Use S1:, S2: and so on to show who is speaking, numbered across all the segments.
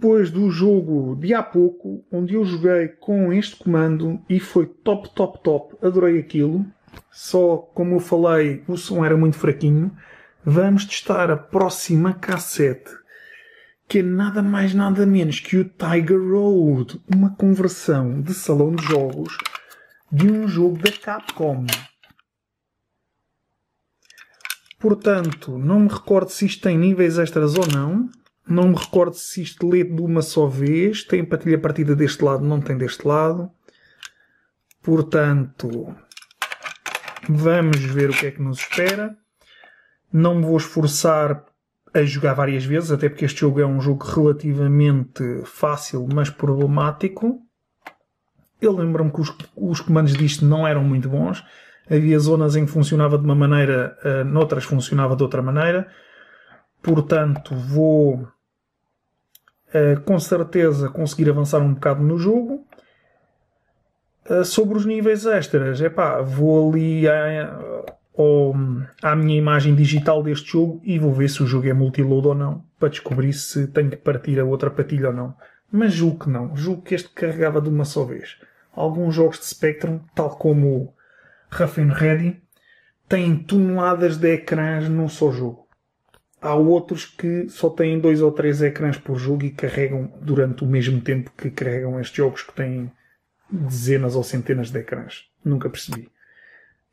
S1: depois do jogo de há pouco, onde eu joguei com este comando e foi top, top, top, adorei aquilo. Só, como eu falei, o som era muito fraquinho. Vamos testar a próxima cassete, que é nada mais nada menos que o Tiger Road, uma conversão de salão de jogos de um jogo da Capcom. Portanto, não me recordo se isto tem níveis extras ou não. Não me recordo se isto lê de uma só vez. Tem patilha partida deste lado, não tem deste lado. Portanto, vamos ver o que é que nos espera. Não me vou esforçar a jogar várias vezes, até porque este jogo é um jogo relativamente fácil, mas problemático. Eu lembro-me que os, os comandos disto não eram muito bons. Havia zonas em que funcionava de uma maneira, uh, noutras funcionava de outra maneira. Portanto, vou uh, com certeza conseguir avançar um bocado no jogo. Uh, sobre os níveis extras, epá, vou ali à, à minha imagem digital deste jogo e vou ver se o jogo é multiload ou não, para descobrir se tenho que partir a outra patilha ou não. Mas julgo que não. Julgo que este carregava de uma só vez. Alguns jogos de Spectrum, tal como Rough and Ready, têm toneladas de ecrãs num só jogo. Há outros que só têm dois ou três ecrãs por jogo e carregam durante o mesmo tempo que carregam estes jogos que têm dezenas ou centenas de ecrãs. Nunca percebi.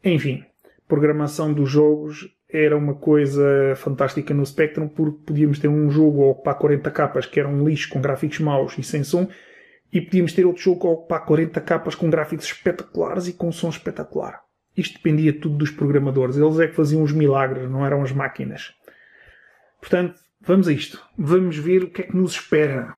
S1: Enfim, programação dos jogos era uma coisa fantástica no Spectrum porque podíamos ter um jogo a ocupar 40 capas que era um lixo com gráficos maus e sem som e podíamos ter outro jogo a ocupar 40 capas com gráficos espetaculares e com som espetacular. Isto dependia tudo dos programadores. Eles é que faziam os milagres, não eram as máquinas. Portanto, vamos a isto. Vamos ver o que é que nos espera.